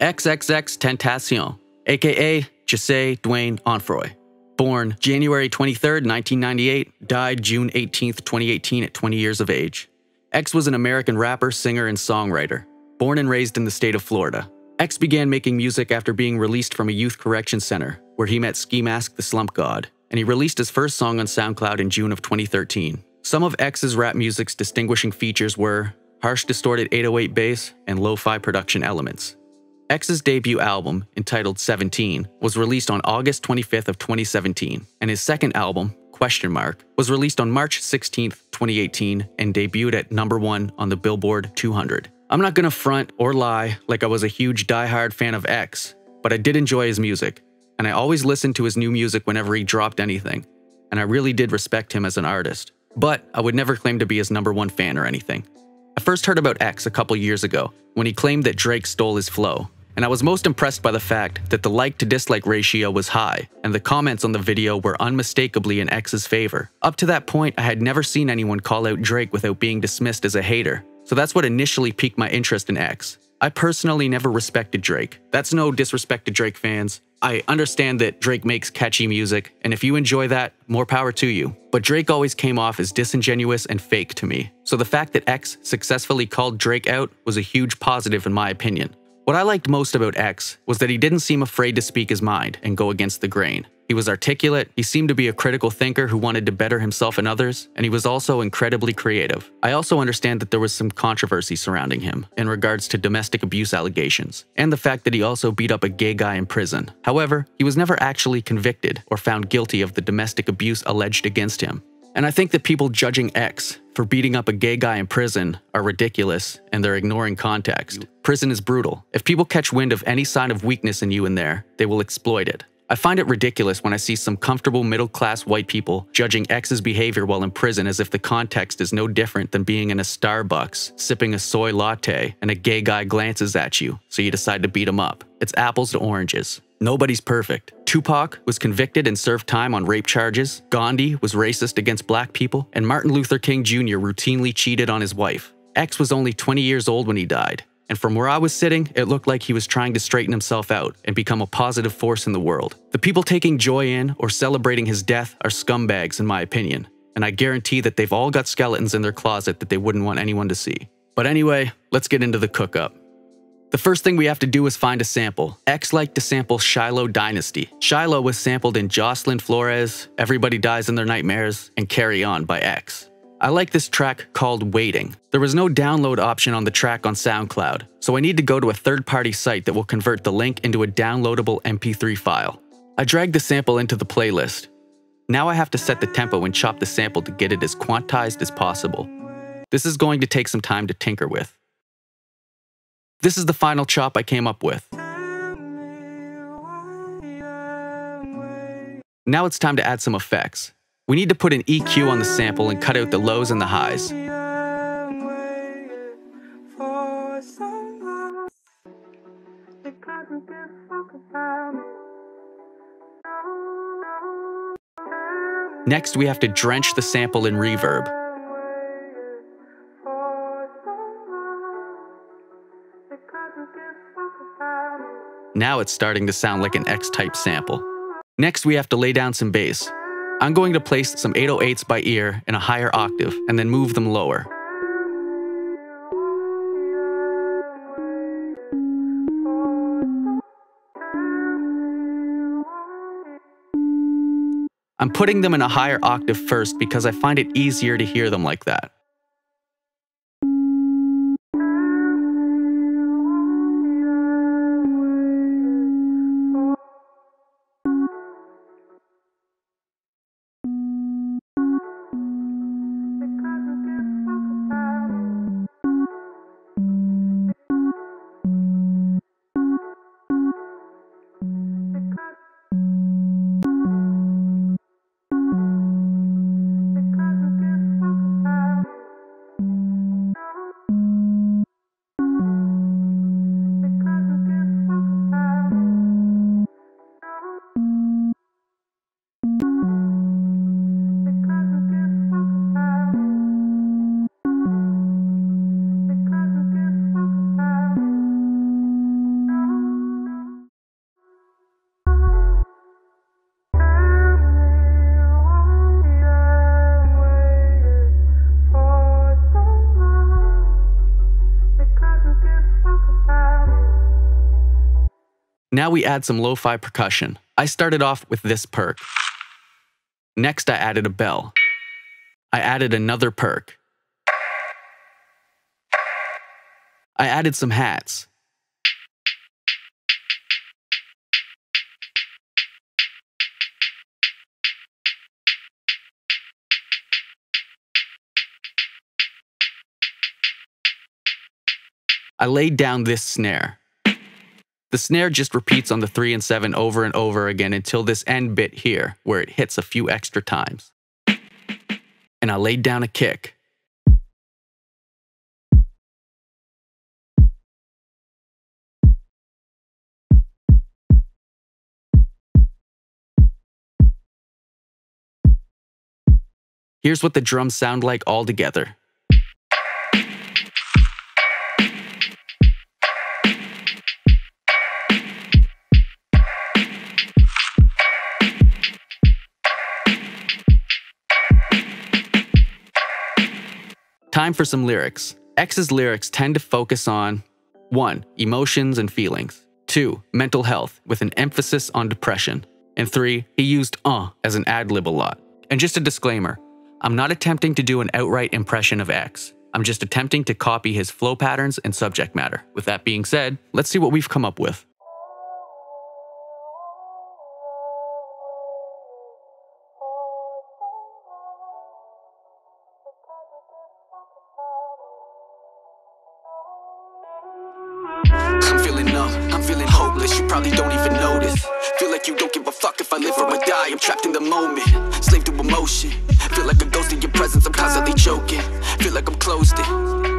XXXTentacion, aka Jahseh Dwayne Onfroy. Born January 23, 1998, died June 18, 2018, at 20 years of age. X was an American rapper, singer, and songwriter. Born and raised in the state of Florida. X began making music after being released from a youth correction center, where he met Ski Mask the Slump God, and he released his first song on SoundCloud in June of 2013. Some of X's rap music's distinguishing features were harsh distorted 808 bass and lo-fi production elements. X's debut album, entitled 17, was released on August 25th of 2017, and his second album, Question Mark, was released on March 16th, 2018, and debuted at number 1 on the Billboard 200. I'm not gonna front or lie like I was a huge die-hard fan of X, but I did enjoy his music, and I always listened to his new music whenever he dropped anything, and I really did respect him as an artist. But I would never claim to be his number one fan or anything. I first heard about X a couple years ago when he claimed that Drake stole his flow, and I was most impressed by the fact that the like to dislike ratio was high, and the comments on the video were unmistakably in X's favor. Up to that point, I had never seen anyone call out Drake without being dismissed as a hater, so that's what initially piqued my interest in X. I personally never respected Drake. That's no disrespect to Drake fans. I understand that Drake makes catchy music, and if you enjoy that, more power to you. But Drake always came off as disingenuous and fake to me. So the fact that X successfully called Drake out was a huge positive in my opinion. What I liked most about X was that he didn't seem afraid to speak his mind and go against the grain. He was articulate, he seemed to be a critical thinker who wanted to better himself and others, and he was also incredibly creative. I also understand that there was some controversy surrounding him in regards to domestic abuse allegations, and the fact that he also beat up a gay guy in prison. However, he was never actually convicted or found guilty of the domestic abuse alleged against him. And I think that people judging X for beating up a gay guy in prison are ridiculous and they're ignoring context. Prison is brutal. If people catch wind of any sign of weakness in you in there, they will exploit it. I find it ridiculous when I see some comfortable middle class white people judging X's behavior while in prison as if the context is no different than being in a Starbucks, sipping a soy latte, and a gay guy glances at you, so you decide to beat him up. It's apples to oranges. Nobody's perfect. Tupac was convicted and served time on rape charges, Gandhi was racist against black people, and Martin Luther King Jr. routinely cheated on his wife. X was only 20 years old when he died, and from where I was sitting, it looked like he was trying to straighten himself out and become a positive force in the world. The people taking joy in or celebrating his death are scumbags, in my opinion, and I guarantee that they've all got skeletons in their closet that they wouldn't want anyone to see. But anyway, let's get into the cook up. The first thing we have to do is find a sample. X liked to sample Shiloh Dynasty. Shiloh was sampled in Jocelyn Flores, Everybody Dies in Their Nightmares, and Carry On by X. I like this track called Waiting. There was no download option on the track on SoundCloud, so I need to go to a third-party site that will convert the link into a downloadable MP3 file. I dragged the sample into the playlist. Now I have to set the tempo and chop the sample to get it as quantized as possible. This is going to take some time to tinker with. This is the final chop I came up with. Now it's time to add some effects. We need to put an EQ on the sample and cut out the lows and the highs. Next, we have to drench the sample in reverb. Now it's starting to sound like an X-type sample. Next, we have to lay down some bass. I'm going to place some 808s by ear in a higher octave and then move them lower. I'm putting them in a higher octave first because I find it easier to hear them like that. Now we add some lo-fi percussion. I started off with this perk. Next, I added a bell. I added another perk. I added some hats. I laid down this snare. The snare just repeats on the 3 and 7 over and over again until this end bit here, where it hits a few extra times. And I laid down a kick. Here's what the drums sound like all together. Time for some lyrics. X's lyrics tend to focus on 1. Emotions and feelings. 2. Mental health, with an emphasis on depression. And 3. He used uh as an ad lib a lot. And just a disclaimer I'm not attempting to do an outright impression of X. I'm just attempting to copy his flow patterns and subject matter. With that being said, let's see what we've come up with. Feeling you probably don't even notice. Feel like you don't give a fuck if I live or I die, I'm trapped in the moment, slave to emotion. Feel like a ghost in your presence, I'm constantly choking. Feel like I'm closed in,